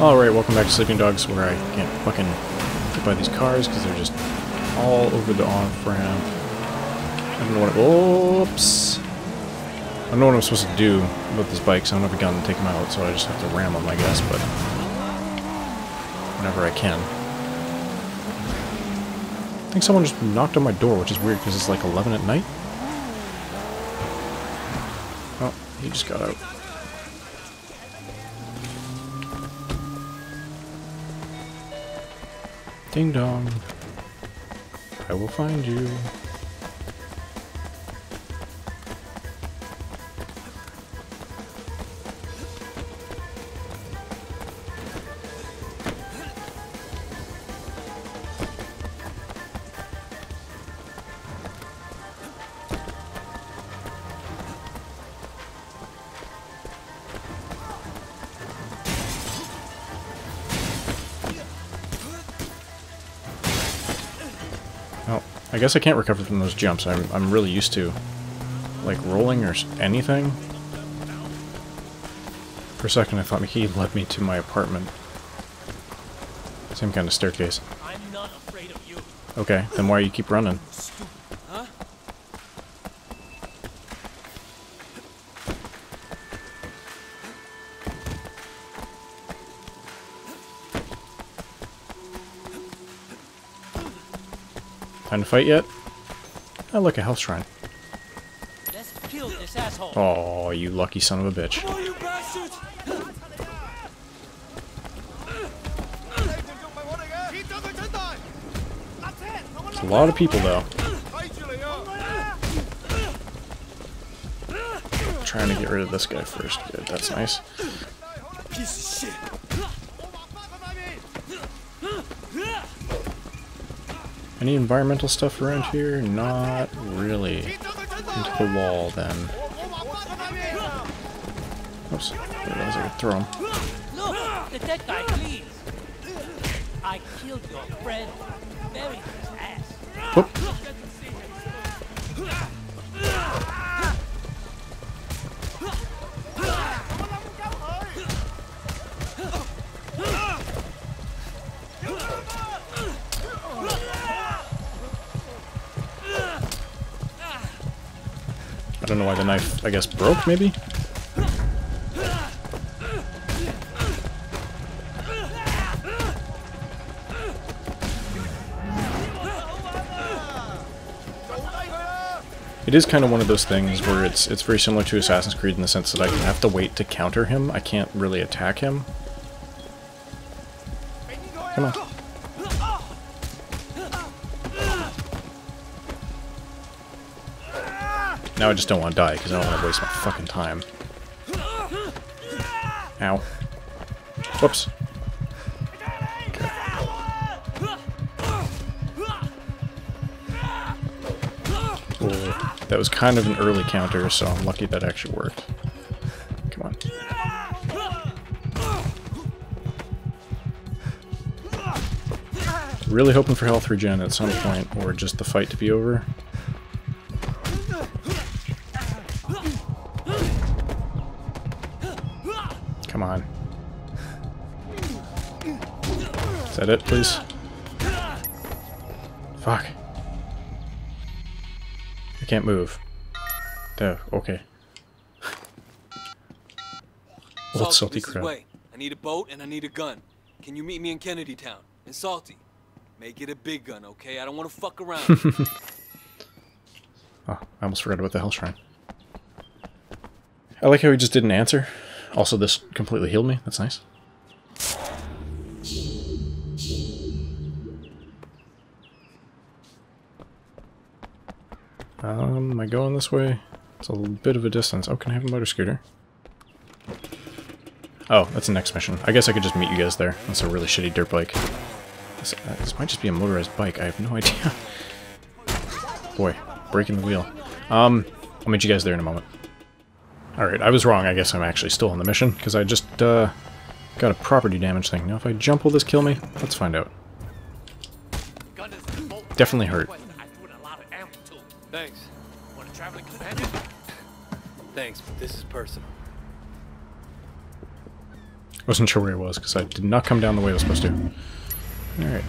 Alright, welcome back to Sleeping Dogs, where I can't fucking get by these cars because they're just all over the off-ramp. I don't know what... Oops! I don't know what I'm supposed to do about bike, so I don't have a gun to take them out, so I just have to ram them, I guess, but... Whenever I can. I think someone just knocked on my door, which is weird because it's like 11 at night. Oh, he just got out. Ding dong. I will find you. I guess I can't recover from those jumps. I'm, I'm really used to, like, rolling or anything. For a second, I thought he led me to my apartment. Same kind of staircase. I'm not afraid of you. Okay, then why are you keep running? Time to fight yet? Oh, look, a health shrine. Let's kill this asshole. Oh, you lucky son of a bitch. On, you! It's a lot of people, though. Trying to get rid of this guy first. Good, that's nice. Any environmental stuff around here? Not really. Into the wall, then. Oops. I realized I could throw him. Look, the dead guy bleeds. I killed your friend. Buried his ass. Whoop. Why the knife, I guess, broke, maybe? It is kind of one of those things where it's it's very similar to Assassin's Creed in the sense that I have to wait to counter him. I can't really attack him. Come on. Now I just don't want to die because I don't want to waste my fucking time. Ow. Whoops. Okay. Cool. That was kind of an early counter, so I'm lucky that actually worked. Come on. Really hoping for health regen at some point, or just the fight to be over. That it, please? Fuck. I can't move. There, okay. Old salty crap. Wei. I need a boat and I need a gun. Can you meet me in Kennedy Town? In Salty. Make it a big gun, okay? I don't want to fuck around. Oh, I almost forgot about the Health Shrine. I like how he just didn't answer. Also, this completely healed me. That's nice. Um, am I going this way? It's a little bit of a distance. Oh, can I have a motor scooter? Oh, that's the next mission. I guess I could just meet you guys there. That's a really shitty dirt bike. This, uh, this might just be a motorized bike. I have no idea. Boy, breaking the wheel. Um, I'll meet you guys there in a moment. Alright, I was wrong. I guess I'm actually still on the mission, because I just, uh, got a property damage thing. Now, if I jump, will this kill me? Let's find out. Definitely hurt. Thanks, but this is personal. Wasn't sure where it was, because I did not come down the way I was supposed to. Alright.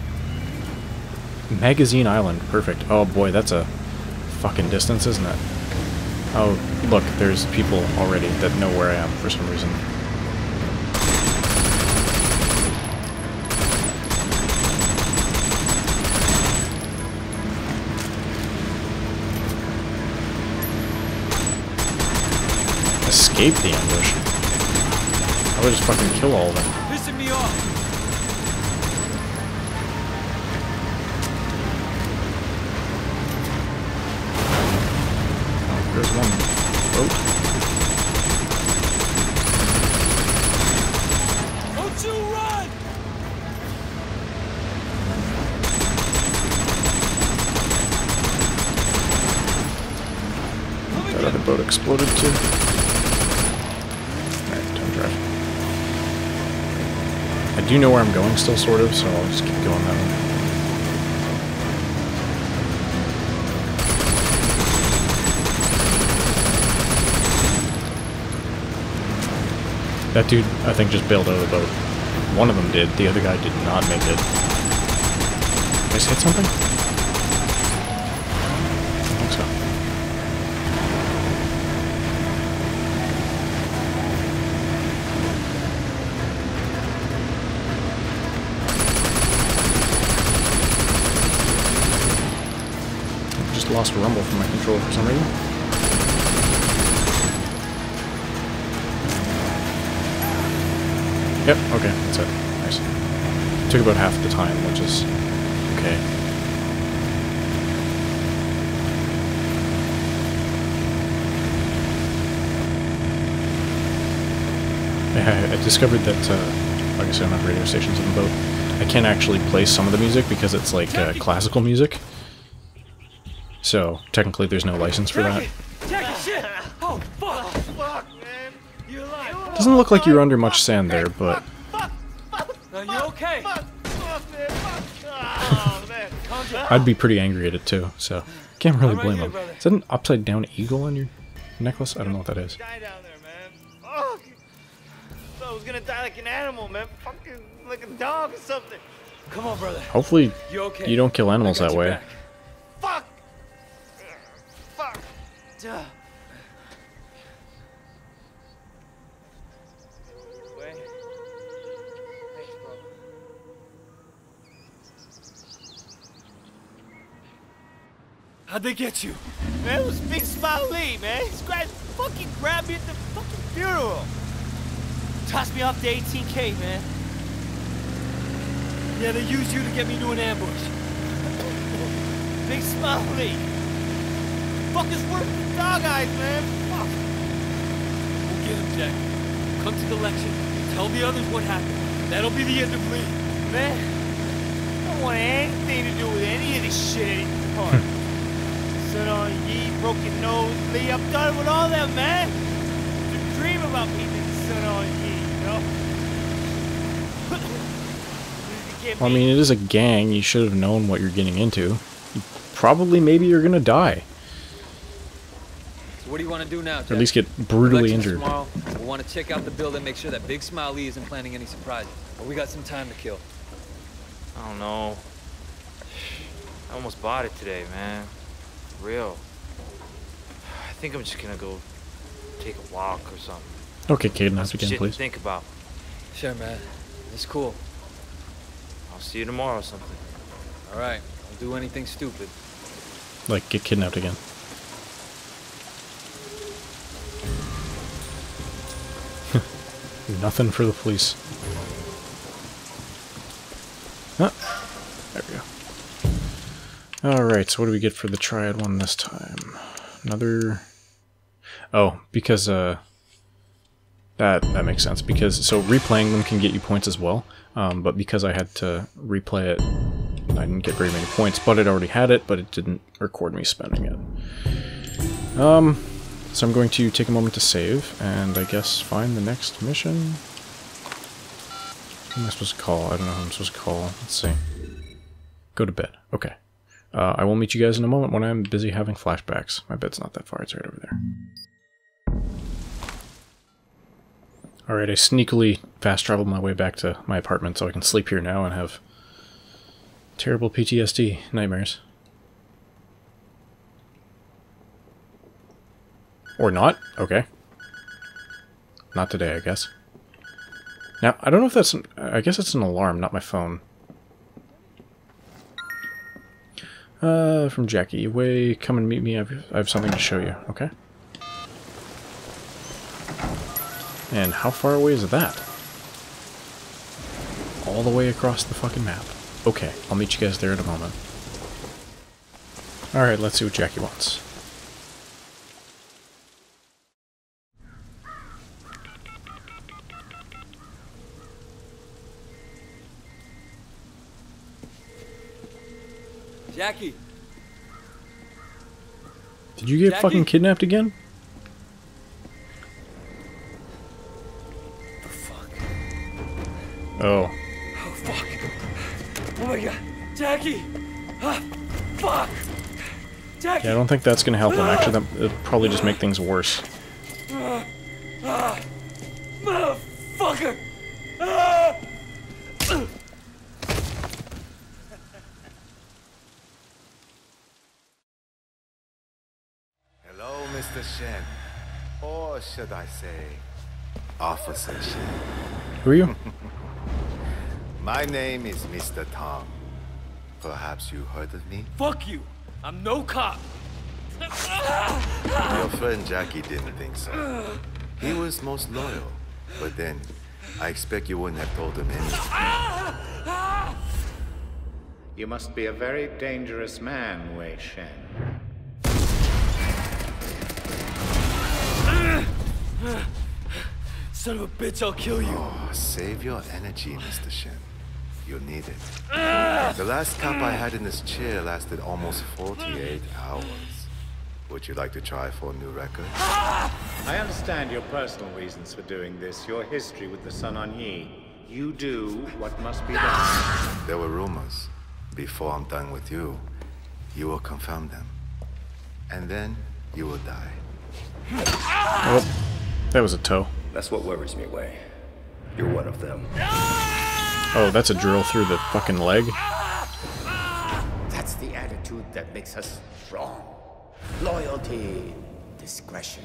Magazine Island, perfect. Oh boy, that's a fucking distance, isn't it? Oh, look, there's people already that know where I am for some reason. Escape the ambush. I would just fucking kill all of them. Do you know where I'm going still, sort of, so I'll just keep going that way. That dude, I think, just bailed out of the boat. One of them did, the other guy did not make it. Did I just hit something? I think so. Just lost rumble from my controller for some reason. Yep, okay, that's it. Nice. Took about half the time, which is okay. I, discovered that, uh, like I said, have radio stations on the boat. I can't actually play some of the music because it's like uh, classical music. So, technically there's no license for that. Jackie, shit! Oh, fuck! Fuck, man! You're alive. Doesn't look like you're under much sand there, but Are you okay? I'd be pretty angry at it too, so can't really blame him. brother. Is that an upside down eagle on your necklace? I don't know what that is. Die down there, man. Fuck. Thought I was gonna die like an animal, man. Fucking like a dog or something. Come on, brother. Hopefully You okay? you don't kill animals that way. back. Fuck. Fuck. Duh. Wei. Thanks, bro. How'd they get you? Man, it was Big Smile Lee, eh? man. This guy fucking grabbed me at the fucking funeral. Tossed me off the 18K, man. Yeah, they used you to get me into an ambush. Big Smile Lee. Fuckers work with dog eyes, man. Fuck. We'll get him, Jack. Come to the lecture. Tell the others what happened. That'll be the end of Lee. Man, I don't want anything to do with any of this shit anymore. Sun On Yee, broken nose, Lee, I'm done with all that, man. To dream about me than Sun On Yee, you know? Well, I mean, it is a gang. You should have known what you're getting into. You probably, maybe you're gonna die, So what do you want to do now, Jack? or at least get brutally Elections injured. Tomorrow, we'll want to check out the building, make sure that Big Smile Lee isn't planning any surprises. But we got some time to kill. I don't know. I almost bought it today, man. For real. I think I'm just gonna go take a walk or something. Okay, Caden, Got have some again, shit please. think about. Sure, man. It's cool. I'll see you tomorrow or something. All right. Don't do anything stupid. Like, get kidnapped again. Nothing for the police. There we go. Alright, so what do we get for the triad one this time? Another... Oh, because, uh... That, that makes sense, because, so replaying them can get you points as well, um, but because I had to replay it, I didn't get very many points, but it already had it, but it didn't record me spending it. Um, so I'm going to take a moment to save, and I guess find the next mission. Who am I supposed to call? I don't know I'm supposed to call. Let's see. Go to bed. Okay. Uh, I will meet you guys in a moment when I'm busy having flashbacks. My bed's not that far, it's right over there. Alright, I sneakily fast traveled my way back to my apartment so I can sleep here now and have terrible PTSD nightmares. Or not? Okay. Not today, I guess. Now, I don't know if that's... An, I guess it's an alarm, not my phone. Uh, from Jackie. Wei, come and meet me. I've, I have something to show you, okay? And how far away is that? All the way across the fucking map. Okay, I'll meet you guys there in a moment. Alright, let's see what Jackie wants. Jackie, Did you get Jackie? fucking kidnapped again? the fuck? Oh. Oh fuck! Oh my god, Jackie! Ah, fuck! Jackie! Yeah, I don't think that's gonna help him. Actually, that probably just make things worse. Say, Officer Shen. Who are you? My name is Mr. Tong. Perhaps you heard of me? Fuck you! I'm no cop! Your friend Jackie didn't think so. He was most loyal. But then, I expect you wouldn't have told him anything. You must be a very dangerous man, Wei Shen. Son of a bitch, I'll kill you! Oh, save your energy, Mr. Shen. You'll need it. The last cup I had in this chair lasted almost 48 hours. Would you like to try for a new record? I understand your personal reasons for doing this, your history with the Sun On Yee. You do what must be done. There were rumors. Before I'm done with you, you will confirm them. And then you will die. Oh, that was a toe. That's what worries me, Wei. You're one of them. Oh, that's a drill through the fucking leg. That's the attitude that makes us strong. Loyalty, discretion.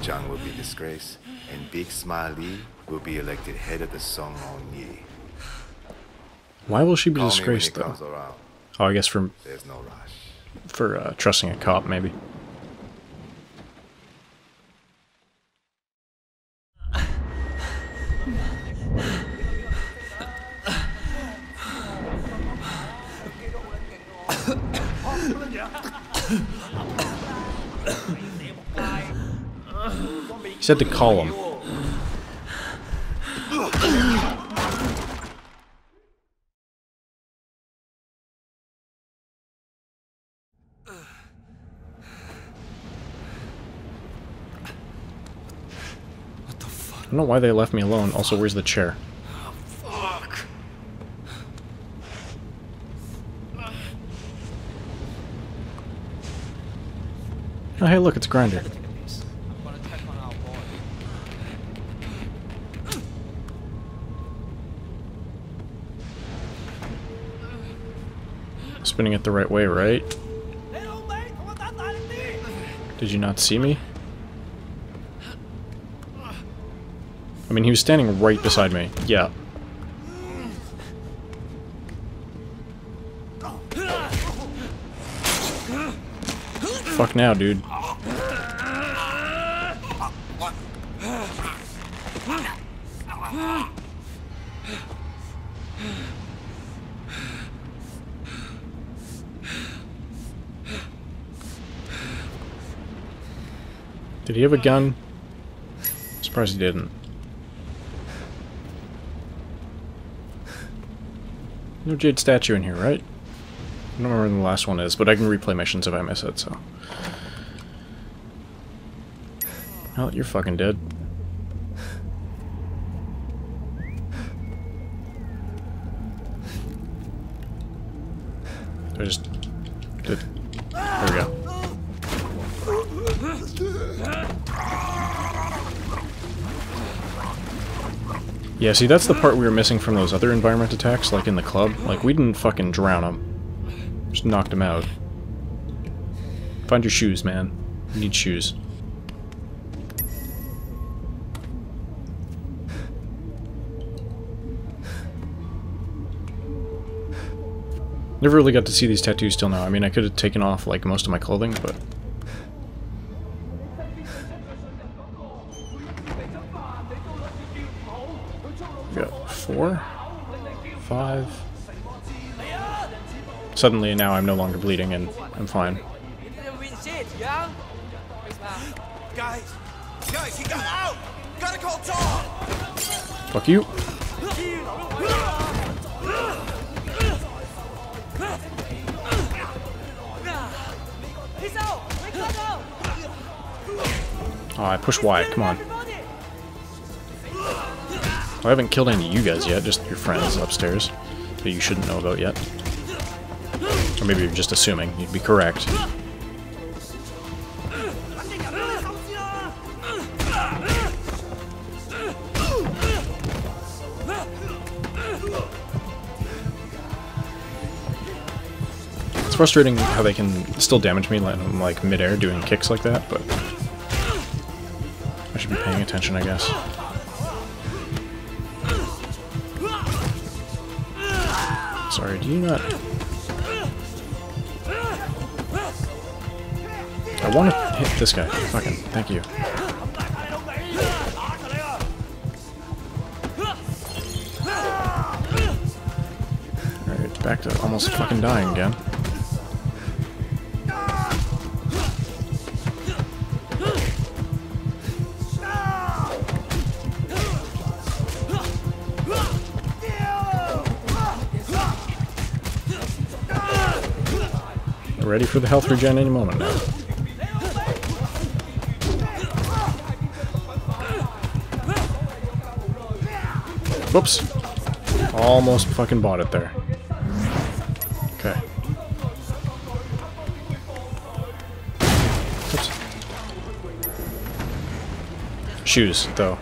Jiang will be disgraced, and Big Smile Lee will be elected head of the Sun On Yee. Why will she be Call disgraced though? around. Oh, I guess for There's no rush. for uh, trusting a cop, maybe. He said to call him. I don't know why they left me alone. Also, where's the chair? Fuck! Oh, hey, look, it's Grinder. I'm gonna check on our boy. Spinning it the right way, right? Did you not see me? I mean, he was standing right beside me. Yeah. Fuck now, dude. Did he have a gun? I'm Surprised he didn't. No jade statue in here, right? I don't remember when the last one is, but I can replay missions if I miss it, so. Well, you're fucking dead. I just did. There we go. Yeah, see, that's the part we were missing from those other environment attacks, like in the club. Like, we didn't fucking drown them. Just knocked them out. Find your shoes, man. You need shoes. Never really got to see these tattoos till now. I mean, I could have taken off, like, most of my clothing, but... four? Five? Suddenly, now I'm no longer bleeding, and I'm fine. Guys! Guys, he got out! Gotta call Tong! Fuck you. Oh, I push Y, come on. I haven't killed any of you guys yet, just your friends upstairs that you shouldn't know about yet. Or maybe you're just assuming. You'd be correct. It's frustrating how they can still damage me like, like mid-air doing kicks like that, but I should be paying attention, I guess. Sorry, do you not... I want to hit this guy. Fucking, thank you. Alright, back to almost fucking dying again. Ready for the health regen any moment. Whoops. Almost fucking bought it there. Okay. Oops. Shoes, though.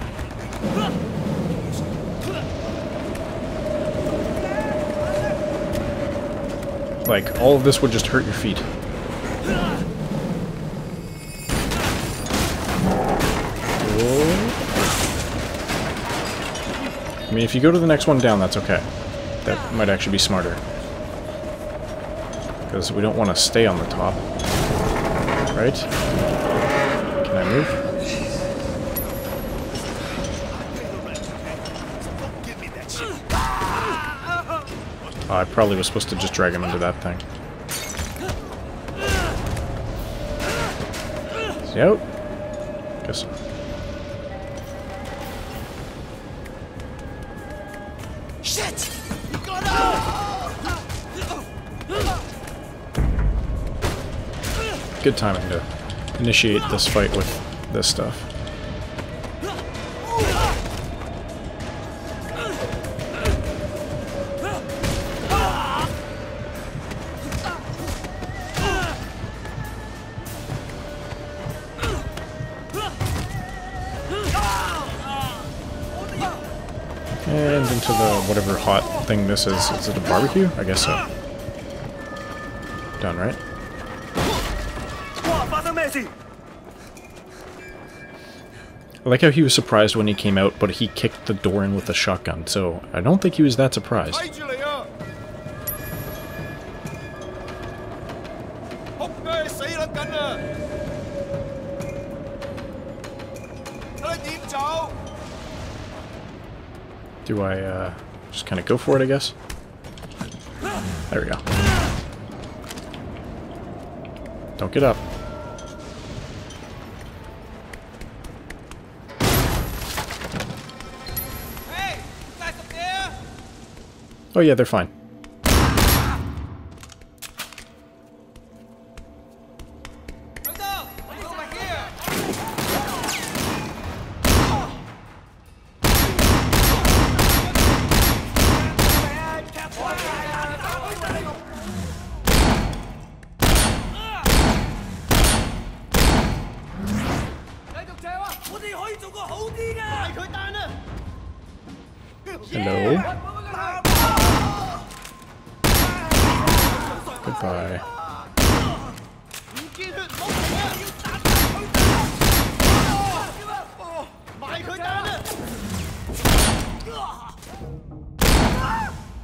Like, all of this would just hurt your feet. I mean, if you go to the next one down, that's okay. That might actually be smarter. Because we don't want to stay on the top. Right? Oh, I probably was supposed to just drag him into that thing. Out? Guess so. Good timing to initiate this fight with this stuff. And into the whatever hot thing this is. Is it a barbecue? I guess so. Done, right? I like how he was surprised when he came out, but he kicked the door in with a shotgun, so I don't think he was that surprised. Do I, uh, just kind of go for it, I guess? There we go. Don't get up. Oh yeah, they're fine.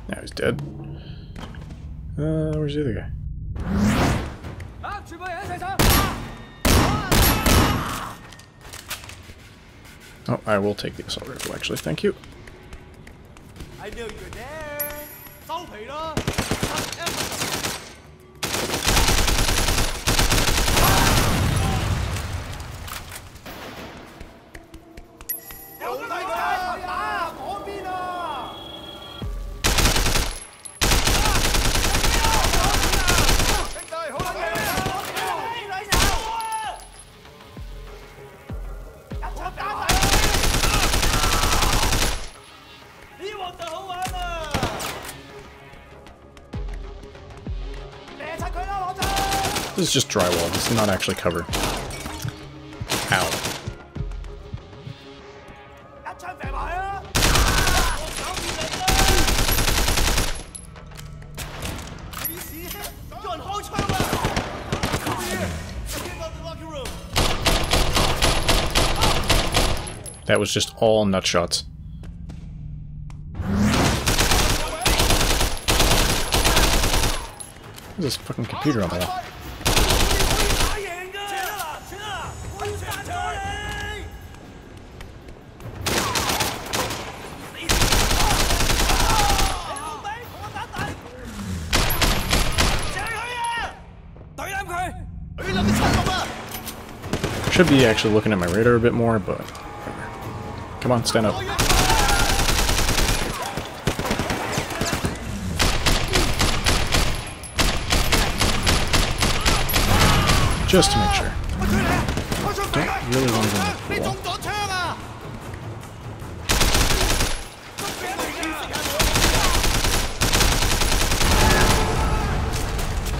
Now he's dead. Uh, where's the other guy? Oh, I will take the assault rifle, actually. Thank you. I knew you were there. Is just drywall. This is not actually cover. Ow. That was just all nut shots. This fucking computer on the wall? Should be actually looking at my radar a bit more, but. Come on, stand up. Just to make sure. Don't really want to go in the pool.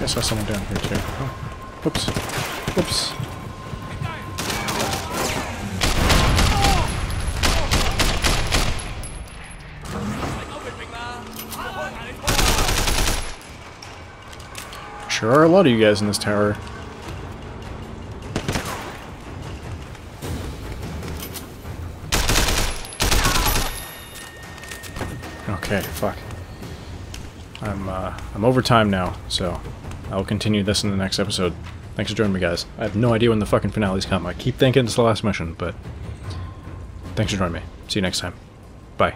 I saw someone down here too. Oh. Whoops. Whoops. Sure are a lot of you guys in this tower. Okay, fuck. I'm uh, I'm over time now, so I'll continue this in the next episode. Thanks for joining me, guys. I have no idea when the fucking finale's come. I keep thinking it's the last mission, but thanks for joining me. See you next time. Bye.